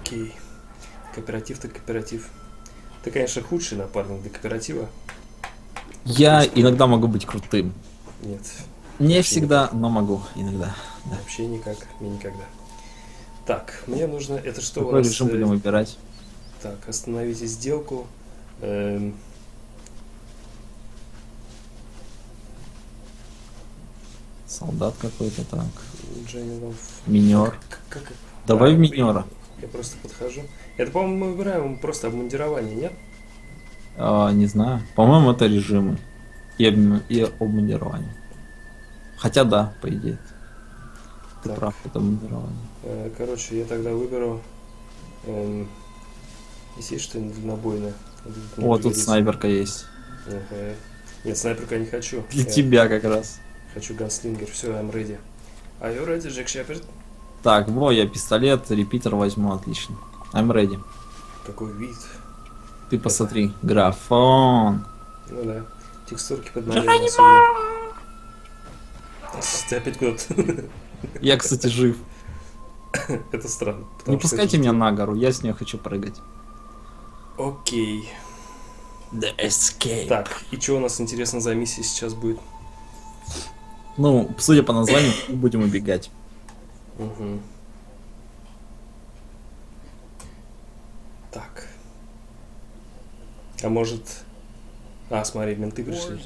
Окей. Кооператив-то кооператив. Ты, конечно, худший напарник для кооператива. Я иногда могу быть крутым. Нет, Не всегда, но могу иногда. Да. вообще никак и никогда. Так, мне нужно... Это что у Какой нас? режим э, будем выбирать? Так, остановите сделку. Эм, Солдат какой-то так. Минер. Как- как- Давай А, в минера. Я просто подхожу. Это, по-моему, мы выбираем просто обмундирование, нет? А, не знаю. По-моему, это режимы. И, обм- и обмундирование. Хотя да, по идее. Ты Так. прав, это обмундирование. Э, Короче, я тогда выберу... эм, есть что-нибудь дальнобойное? О, тут снайперка есть. Ага. Нет, снайперку я не хочу. Для Я тебя как раз. Хочу ганслингер. Все, I'm ready. Are you ready, Джек Шеперд? Так, во, я пистолет, репитер возьму, отлично. I'm ready. Какой вид. Ты посмотри, графон. Ну да. Текстурки особенно. Ты опять куда-то... Я, кстати, жив. Это странно. Не пускайте меня на гору, я с нее хочу прыгать. Окей. The escape. Так, и что у нас интересно за миссия сейчас будет? Ну, судя по названию, будем убегать. Мгм. Так. А может... А, смотри, менты пришли.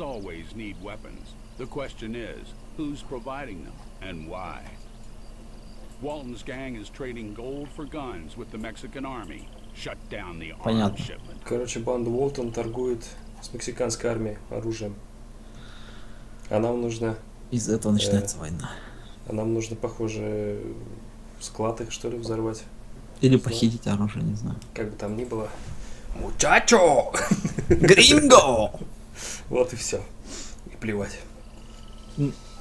The question is, who's providing them and why? Walton's gang is trading gold for guns with the Mexican army. Shut down the arms Понятно. shipment. Короче, банда Уолтон торгует с мексиканской армией оружием. А нам нужно... Из этого начинается война. А нам нужно, похоже, склад их, что ли, взорвать. Или похитить оружие, не знаю. Как бы там ни было. Мучачо! Гринго! Вот и все. И плевать.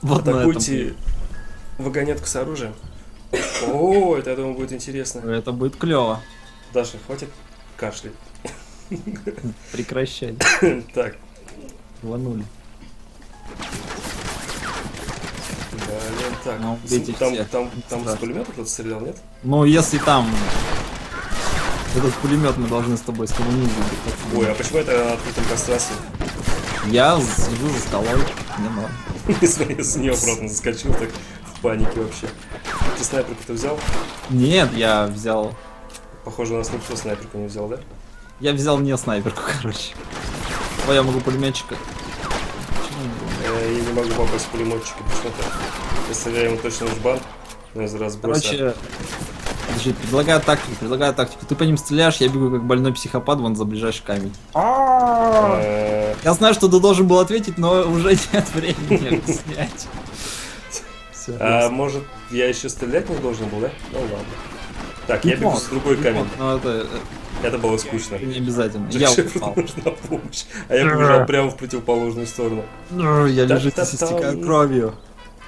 Вот. Атакуйте вагонетку с оружием. О, это, я думаю, будет интересно. Это будет клево. Даша, хватит кашлять. Прекращай. Так, Рванули. Блин, так. Ну, С- убейте там, всех. там, там с пулемета кто-то стрелял, нет? Ну, если там этот пулемет мы должны с тобой скоммунизировать. Ой, а почему это на открытом пространстве? Я сижу за столой. Мне норм. Смотри, с нее просто заскочил так в панике вообще. Ты снайперку-то взял? Нет, я взял... Похоже, у нас никто снайперку не взял, да? Я взял не снайперку, короче. Ой, я могу пулеметчика. Я не могу попасть в пулеметчика почему-то. Если я ему точно в бан, но из разброса. Короче, подожди, предлагаю тактику, предлагаю тактику. Ты по ним стреляешь, я бегу как больной психопат вон за ближайший камень. Э, Я знаю, что ты должен был ответить, но уже нет времени объяснять. А может, я еще стрелять не должен был, да? Ну ладно. Так, я бегу мог, с другой камень. мог, Но это, Это было скучно. не обязательно. Я Джек упал. нужна помощь. А я побежал прямо в противоположную сторону. Ну, Я лежит и Та-та-там. истекаю кровью.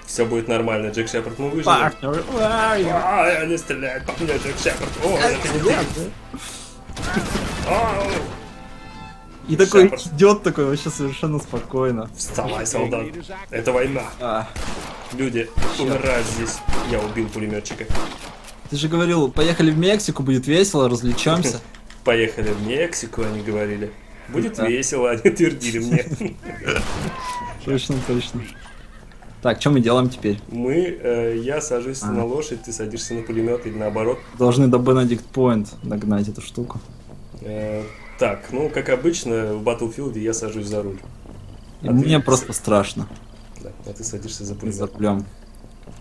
Все будет нормально, Джек Шепард, мы выживем. Партнер? А, я не стреляет по мне, Джек Шепард. О, это не. А, И такой Шепард. идет такой вообще совершенно спокойно. Вставай, солдат. Это война. А, Люди умирают здесь. Я убил пулеметчика. ты же говорил, поехали в Мексику, будет весело, развлечемся. Поехали в Мексику, они говорили. Будет Да. весело, они твердили мне. Точно, точно. Так, что мы делаем теперь? Мы, э, я сажусь А. на лошадь, ты садишься на пулемет или наоборот. Должны до Benedict Point догнать эту штуку. Э, так, ну, как обычно, в Battlefield я сажусь за руль. И А мне ты- просто страшно Да, а ты садишься за за пулемет. рулем.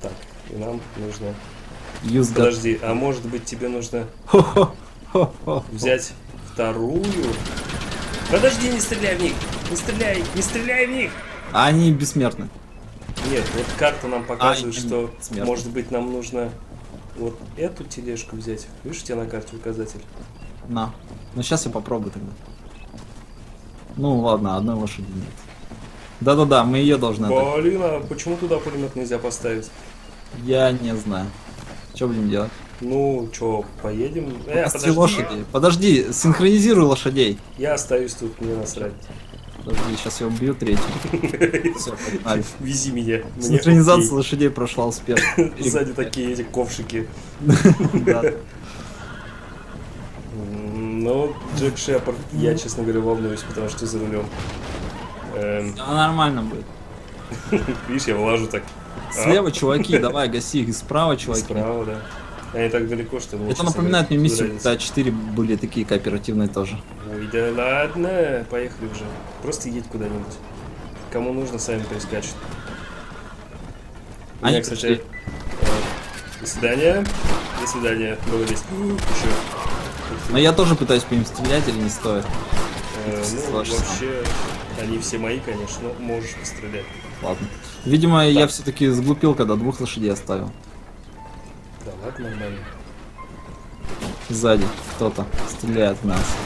Так, и нам нужно... Use. Подожди, а может быть тебе нужно Хо-хо-хо-хо. взять вторую? Подожди, не стреляй в них! Не стреляй! Не стреляй в них! А Они бессмертны. Нет, вот карта нам показывает, они что, смертны. может быть, нам нужно вот эту тележку взять. Видишь, у тебя на карте указатель? На. Ну сейчас я попробую тогда. Ну ладно, одной лошади нет. Да-да-да, мы ее должны. Блин, а почему туда пулемет нельзя поставить? Я не знаю. Что будем делать? Ну, чё, поедем? Э, подожди, лошади. Подожди, синхронизируй лошадей. я остаюсь тут, мне насрать. Подожди, сейчас я убью третью. Все, погнали. Вези меня. Синхронизация лошадей прошла успешно. Сзади такие эти ковшики. Да. Ну, Джек Шепард, я, честно говоря, волнуюсь, потому что за рулем. Эм, нормально будет. видишь, я влажу так. А, Слева чуваки, давай, гаси их. Справа чуваки. Справа, да. Они так далеко, что Это напоминает мне миссию, разницы. когда 4 были такие кооперативные тоже. Ой, да ладно, поехали уже. Просто едь куда-нибудь. Кому нужно, сами перескачут. У Они меня, кстати, э, до свидания. До свидания. Было весело. Еще. Но я тоже пытаюсь по ним стрелять или не стоит. Э, ну, вообще, они все мои, конечно, но можешь пострелять. Ладно. Видимо, я все-таки сглупил, когда двух лошадей оставил. Да ладно, нормально. Сзади кто-то стреляет в нас.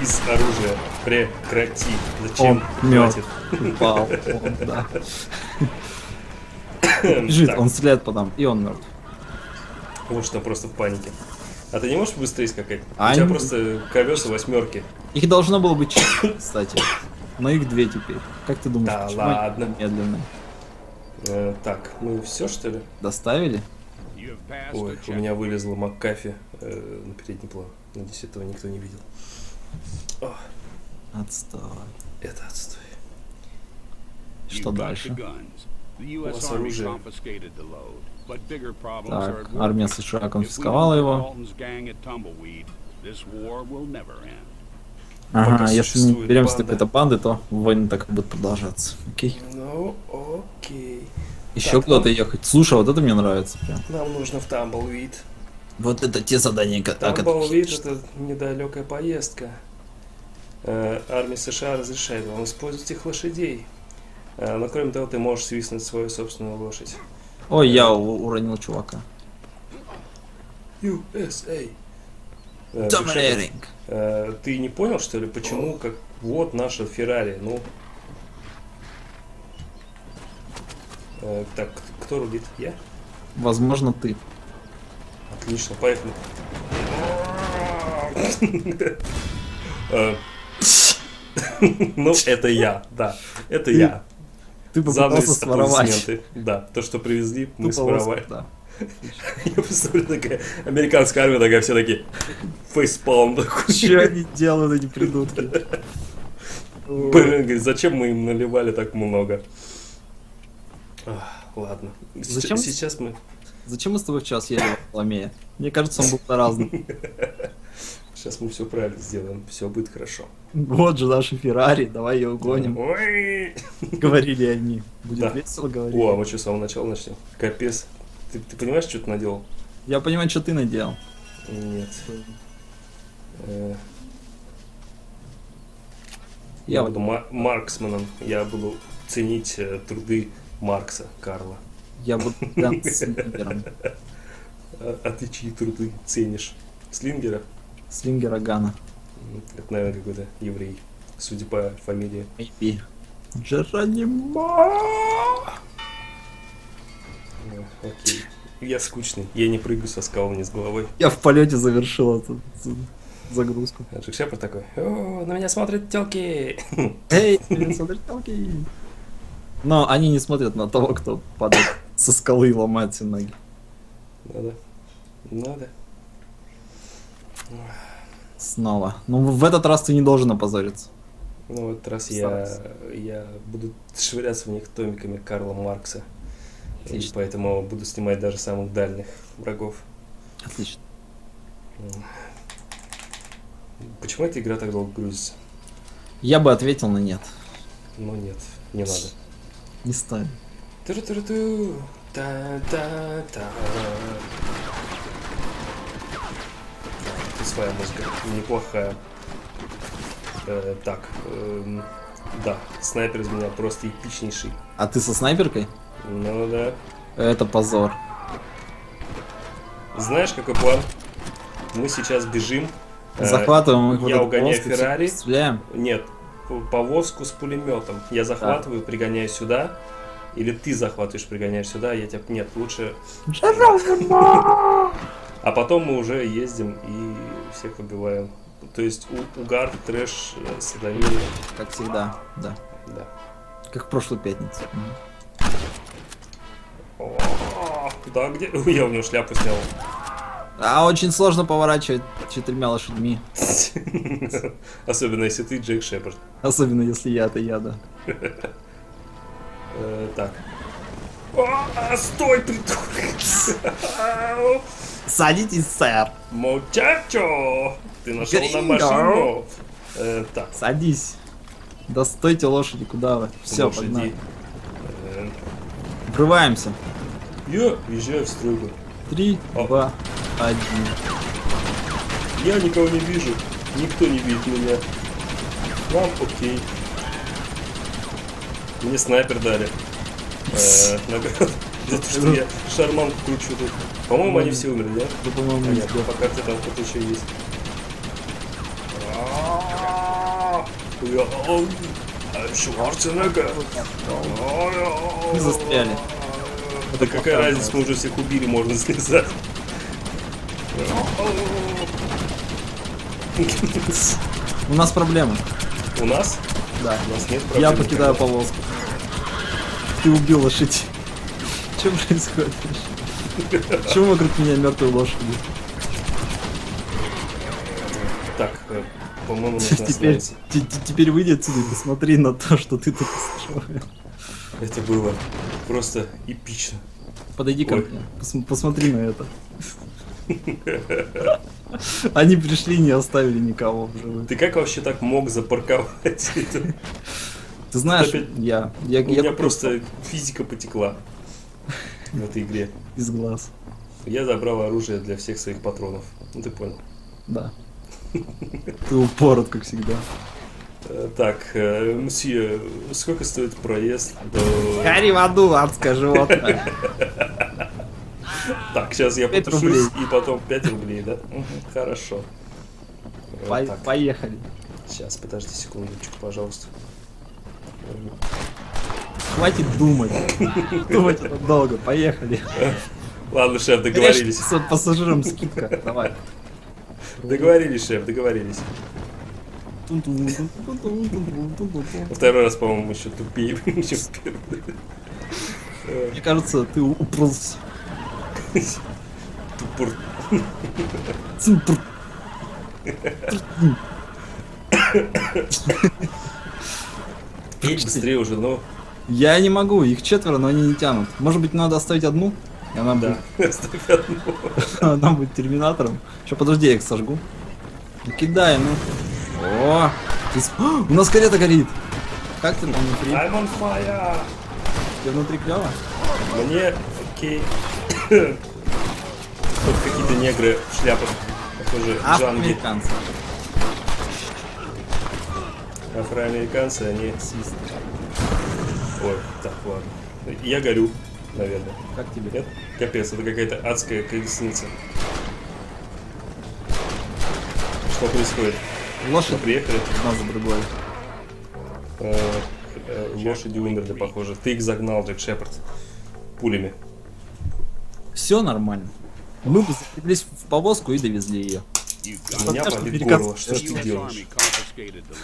Из оружия. Прекрати. Зачем? Он мертв. Упал. Он, да. Бежит, он стреляет по нам, и он мертв. Вот что просто в панике. А ты не можешь быстрее скакать? А У тебя они- просто колеса восьмерки. Их должно было быть четыре, кстати. Но их две теперь. Как ты думаешь, Да почему ладно. медленные? Э, так, мы все что ли? Доставили? Ой, у меня вылезла Маккафи э, на передний план. Надеюсь, этого никто не видел. О, Отстой. это отстой. Что дальше? У вас оружие. Так, армия США конфисковала его. Ага, Пока если не беремся банда. какой-то банды, то войны так и будут продолжаться. Окей. Ну, окей. Еще Так, куда-то ну- ехать. Слушай, вот это мне нравится прям. Нам нужно в Тамблвид. Вот это те задания, ко- о которых... Тамблвид это недалекая поездка. Э, армия США разрешает вам использовать их лошадей. Э, но кроме того, ты можешь свистнуть свою собственную лошадь. Ой, я уронил чувака. USA. Э. Э, ты не понял, что ли, почему, как вот наша Феррари, ну... так, кто рулит? Я? Возможно, ты. Отлично, поехали. Э, Ну, это я, да, это я. Ты попытался своровать. Да, то, что привезли, мы своровали. Я представляю, такая американская армия, такая, все такие фейспалм такой. Что они делают, эти придурки? Блин, зачем мы им наливали так много? Ах, Ладно. Зачем? Сейчас мы... Зачем мы с тобой в час ели Ламея? Мне кажется, он был разный. Сейчас мы все правильно сделаем, все будет хорошо. Вот же наши Феррари, давай ее угоним. Ой! Говорили они. Будет Да. весело говорить. О, а мы что, с самого начала начнем? Капец. Ты, ты понимаешь, что ты наделал? Я понимаю, что ты наделал. Нет. Э, Я Я вот- буду ма- марксманом. Я буду ценить э, труды Маркса, Карла. Я буду Слингером. А, а ты чьи труды ценишь? Слингера? Слингера Гана. М, Это, наверное, какой-то еврей, судя по фамилии. Maybe. Джеронимо! Э, Окей. Я скучный. Я не прыгаю со скал вниз головой. Я в полете завершил эту эту загрузку. Джек Шепард такой, о, на меня смотрят телки. Эй, смотрите, Но они не смотрят на того, кто падает со скалы и ломает себе ноги. Надо. Надо. Снова. Ну, в этот раз ты не должен опозориться. Ну, в этот раз я, я буду швыряться в них томиками Карла Маркса. И Отлично. поэтому буду снимать даже самых дальних врагов. Отлично. Почему эта игра так долго грузится? Я бы ответил на нет. Ну нет, не надо. Не ставим. Ту-ру-ту-ру-ту. Та-та-та. Это своя музыка, неплохая. Э, так, эм, да, снайпер из меня просто эпичнейший. А ты со снайперкой? Ну да. Это позор. Знаешь, какой план? Мы сейчас бежим. э, Захватываем их я угоняю Феррари. Стреляем. Нет, повозку с пулеметом. Я захватываю, пригоняю сюда. Или ты захватываешь, пригоняешь сюда, я тебя... Нет, лучше... А потом мы уже ездим и всех убиваем. То есть у- угар, трэш, э, садомия, Как всегда, да. да. Как в прошлую пятницу. Да, где? Ой, Я у него шляпу снял. А очень сложно поворачивать четырьмя лошадьми. Особенно если ты Джек Шепард. Особенно если я, это я, да. Э, Так. А, стой, придурок! Садитесь, сэр. Мучачо! Ты нашел на машину! Э, Так, Садись. Да стойте лошади, куда вы? Все, погнали. Э, Врываемся. Я въезжаю в стройку. Три, два, один. Я никого не вижу. Никто не видит меня. Вам окей. Мне снайпер дали. Э, За то, что я шарманку кручу тут. По-моему, они все умерли, да? Да, по-моему, не нет, по карте там кто-то еще есть. Шварценеггер. Мы застряли. Да какая разница, мы уже всех убили, можно слезать. У нас проблемы. У нас? Да. У нас нет проблем. Я покидаю повозку. Ты убил лошадь. Что происходит? Почему вокруг меня мертвые лошади? Так, э, по-моему, нужно Теперь, теперь выйди отсюда и посмотри на то, что ты тут устроил. Это было просто эпично. Подойди ко мне, пос- посмотри на это. Они пришли не оставили никого в живых. Ты как вообще так мог запарковать это? Ты знаешь, опять- я, я, У я меня просто физика потекла в этой игре. из глаз. Я забрал оружие для всех своих патронов. Ну ты понял. Да. Ты упорот, как всегда. Э, Так, э, мсье, сколько стоит проезд до... Гори в аду, адское животное. Так, сейчас я потушусь и потом 5 рублей, да? Хорошо. По- Поехали. сейчас, подожди секундочку, пожалуйста. Хватит думать. Думать это долго. Поехали. Ладно, шеф, договорились. С пассажиром скидка. Давай. Договорились, шеф, договорились. Во Второй раз, по-моему, еще тупее, чем первый. Мне кажется, ты уполз. Тупор. Цимпр. Едь быстрее уже, ну. Я не могу, их четверо, но они не тянут. Может быть, надо оставить одну? И она Да. будет, Оставь одну. она будет терминатором. Еще подожди, я их сожгу. Кидай, ну. О, у нас карета горит. Как ты там внутри? I'm on fire. Тебе внутри клево? Мне окей. Тут какие-то негры в шляпах. Похоже, джанги. Афроамериканцы. Афроамериканцы, они... Свист. Ой, так, ладно. Я горю, наверное. Как тебе? Нет? Капец, это какая-то адская колесница. Что происходит? Мы Лошадь приехали, одна за другой. э, э, лошади умерли, похоже. Ты их загнал, Джек Шепард. Пулями. Все нормально. Мы бы закреплись в повозку и довезли ее. Меня болит горло, что ты делаешь?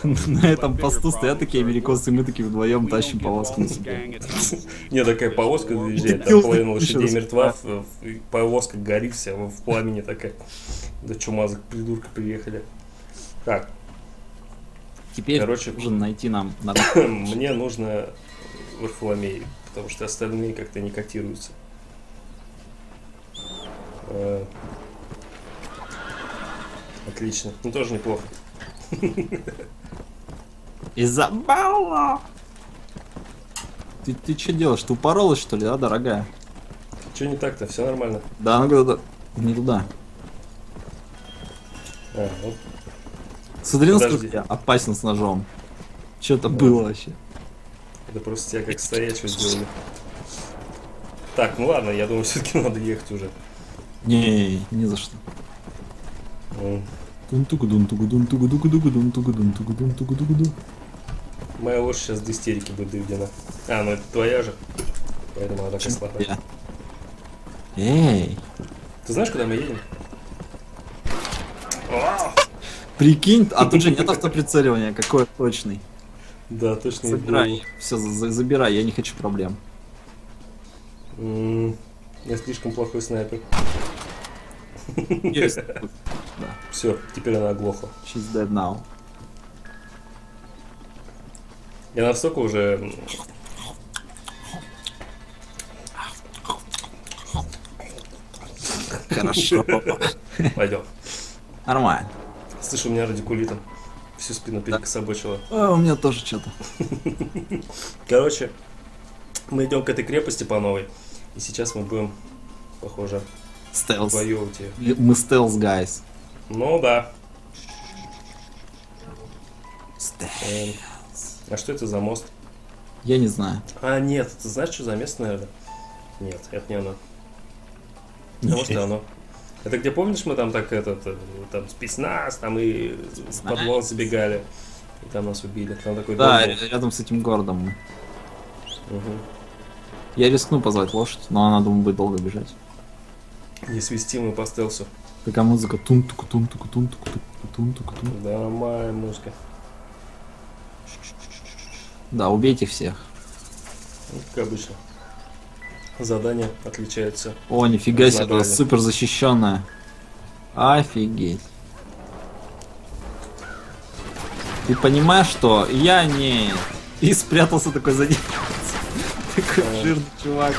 На этом посту стоят такие американцы, мы такие вдвоем тащим повозку на себе. Не, такая повозка доезжает, там половина лошадей мертва, повозка горит вся в пламени такая. Да чумазок, придурка приехали. Так, Теперь Короче. нужно найти нам мне нужно Варфоломей, потому что остальные как-то не котируются. Э, Отлично, ну тоже неплохо. Изабелла! Ты, ты что делаешь? Ты упоролась, что ли, да, дорогая? Че не так-то, все нормально. Да, ну куда-то... Не туда. А, ну, Смотри, насколько я опасен с ножом. Что это было вообще? это просто тебя как стоячего сделали. Так, ну ладно, я думаю, все-таки надо ехать уже. Не, не за что. Моя лошадь сейчас до истерики будет доведена. А, ну это твоя же. Поэтому она такая слабая. Эй, Ты знаешь, куда мы едем? прикинь, а тут же нет автоприцеливания, какой точный. Да, точно. Забирай, все, забирай, я не хочу проблем. Я слишком плохой снайпер. Есть. Да. Все, теперь она оглохла. She's dead now. Я настолько уже... Хорошо. Пойдем. Нормально. Слышу, у меня радикулитом. Всю спину перекособочила. Ой, у меня тоже что-то. Короче, мы идем к этой крепости по новой. И сейчас мы будем, похоже, Стелс. ее. Мы стелс, guys. Ну да. Стелс. А что это за мост? Я не знаю. А, нет, ты знаешь, что за место, наверное? Нет, это не оно. А может, и оно. Это где, помнишь, мы там так этот, э, там спецназ, там и в Спецназ. подвал забегали. И там нас убили. Там такой Да, дом был. рядом с этим городом. Мгм. Я рискну позвать лошадь, но она, думаю, будет долго бежать. Не свисти мы по стелсу. Такая музыка тун туку тун туку тун туку тун туку тун Да, нормальная музыка. Да, убейте всех. Ну, как обычно. Задания отличаются. О, нифига себе, Забрали. это супер защищенная. Офигеть. Ты понимаешь, что я не... И спрятался такой за деревцем. Такой жирный чувак.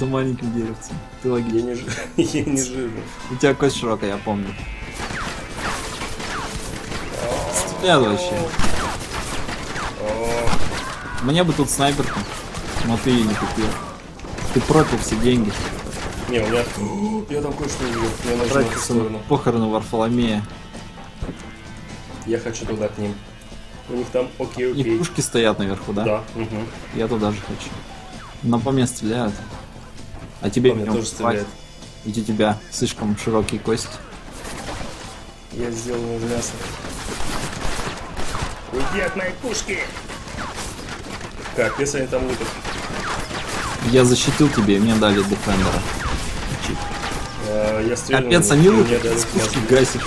За маленьким деревцем. Ты Я логичный. не, жи- я не жирный. У тебя кость широкая, я помню. Стреляют вообще. Мне бы тут снайперку. Но ты ее не купил. Ты пропил все деньги. Не, у меня... Я там кое-что увидел. Тратился на похороны Варфоломея. Я хочу туда к ним. У них там окей, окей. пушки стоят наверху, да? Да, мгм. Я туда же хочу. Но по мне стреляют. А тебе не тоже стреляет. Ведь у тебя слишком широкие кости. Я сделал из мяса. Уйди от моей пушки! Если они там лупят? Я защитил тебе, мне дали дефендера. Э, Я стрельнул. Капец, они с пушки гасишь.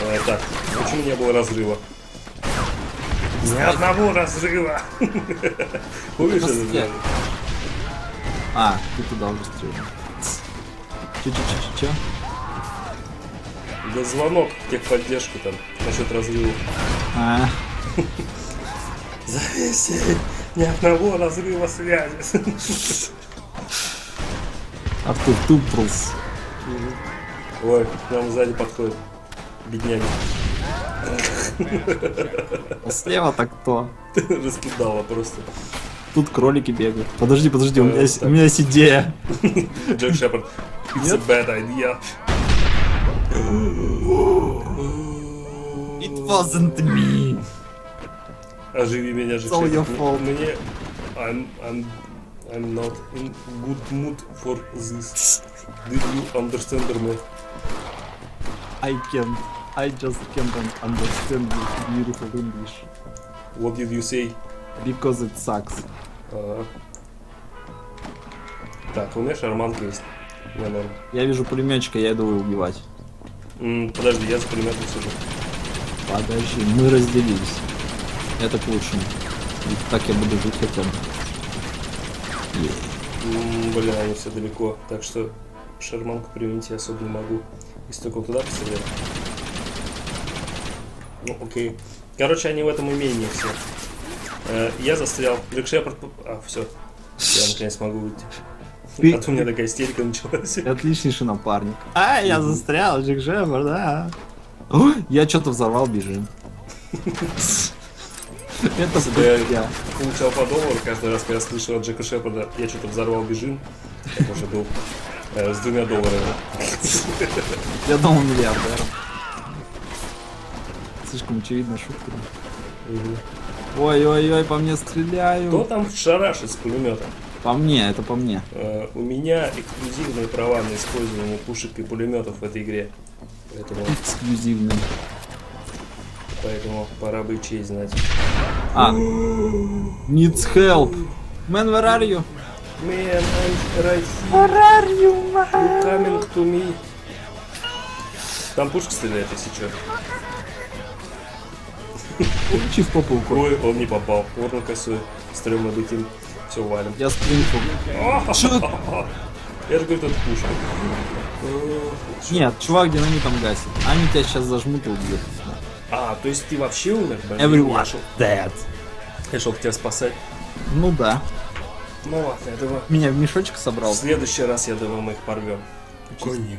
Э, Так, почему не было разрыва? Ни одного разрыва! Помнишь А, ты туда уже стрелял. Че-че-че-че? Да звонок в техподдержку там насчет разрыва. А, Завесе ни одного разрыва связи. Артур Туплс. Ой, к нам сзади подходит. Бедняги. А слева-то кто? Раскидала просто. Тут кролики бегают. Подожди, подожди, у меня, Э, есть- у меня есть идея. Джек Шепард. It's a bad idea. It wasn't me. Оживи меня, Джек It's all your Шепард. fault. Мне... I'm, I'm, I'm not in good mood for this. Did you understand me? I can't. I just can't understand your beautiful English. What did you say? Because it sucks. Ага. Так, у меня шарманка есть. Я. Я вижу пулеметчика, я иду его убивать. М, подожди, я за пулеметом сижу. Подожди, мы разделились. Это к лучшему. Ведь так я буду жить хотя бы. М, Блин, они все далеко. Так что шарманку применить я особо не могу. Если только вот туда пострелять. Ну, окей. Короче, они в этом имении все. Э, я застрял. Джек Шепард... А, все. Я наконец могу выйти. Ты- А то у меня такая истерика началась. Отличнейший напарник. А, я застрял, Джек Шепард, да. Я что-то взорвал, бежим. Это я получал по доллару каждый раз, когда я слышал от Джека Шепарда, я что-то взорвал бежим. Я тоже был э, с двумя долларами. Я думал миллиардером. Слишком очевидная шутка. Ой-ой-ой, по мне Кто стреляют. там шарашит с пулемета? По мне, это по мне. Э, у меня эксклюзивные права на использование пушек и пулеметов в этой игре. Поэтому, Эксклюзивный. поэтому пора бы честь знать. А. Needs help. Man, where are you? Man, I'm right here. Where are you, man? You coming to me. Там пушка стреляет, если что. В попу укол. Ой, он не попал. Он косой. Стрёмно быть им. Все, валим. Я спринту. Чё? Я же говорю, тут пушка. Нет, чувак динамитом гасит. Они тебя сейчас зажмут и убьют. А, то есть ты вообще умер? Everyone dead. я шел тебя спасать. Ну да. Ну ладно, я думаю, Меня в мешочек в собрал. следующий раз, я думаю, мы их порвем. Конечно.